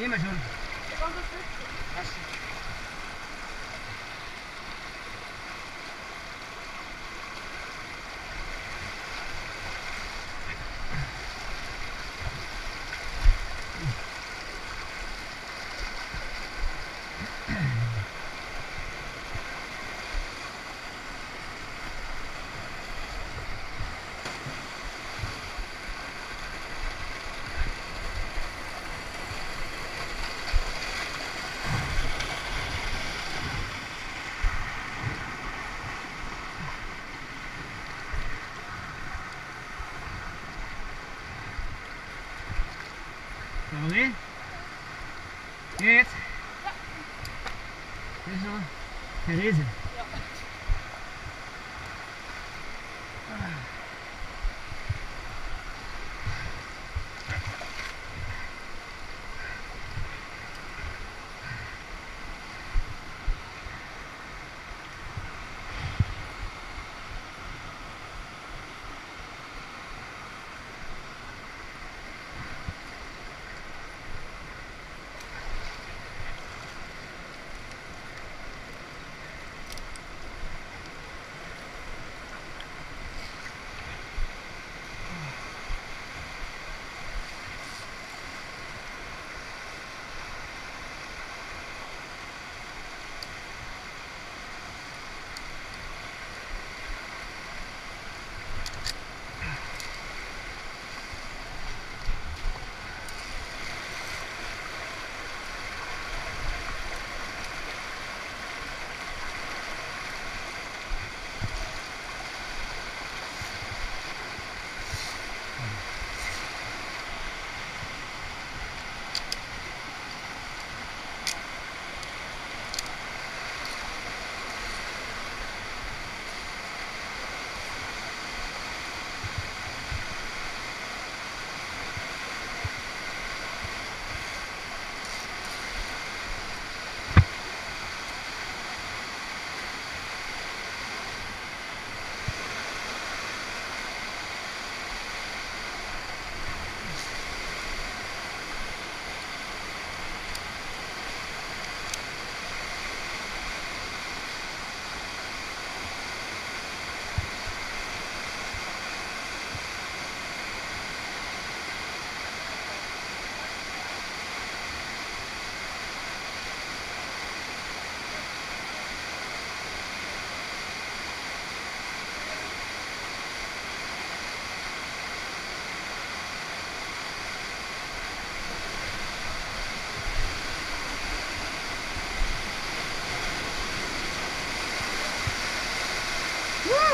Nie ma żony. Aż Estão ali? Yes. Isso. Beleza?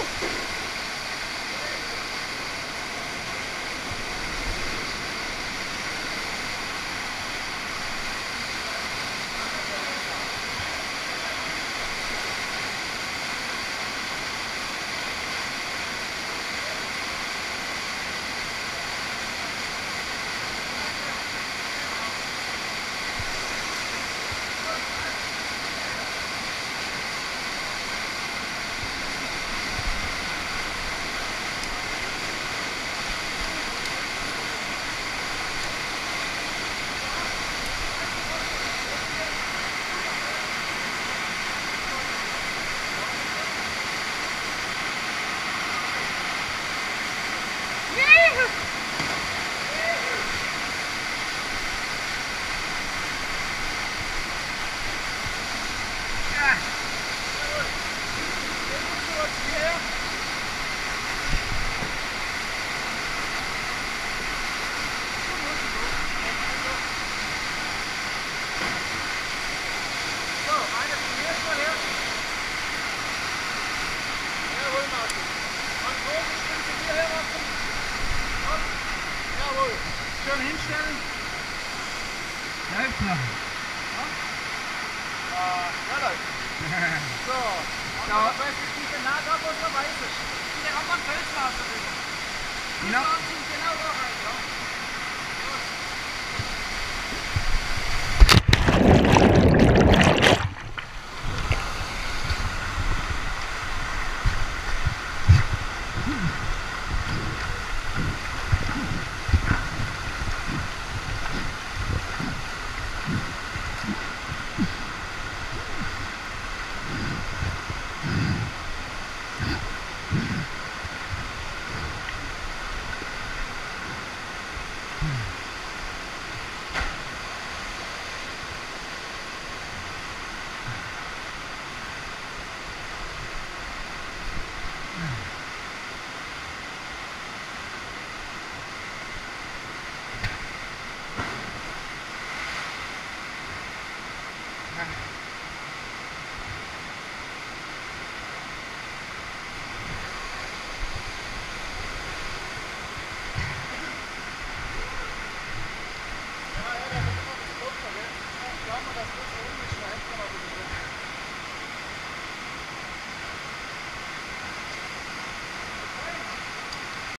Woo! Schön hinstellen. Läuft noch. Ja, ja läuft. So. Und dann weiß ich nicht genau da, wo es weiß ist. Der hat man Felsmaße drin. Genau. Die genau da rein.